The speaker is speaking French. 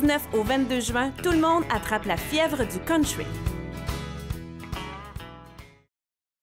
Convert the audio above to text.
19 au 22 juin, tout le monde attrape la fièvre du country.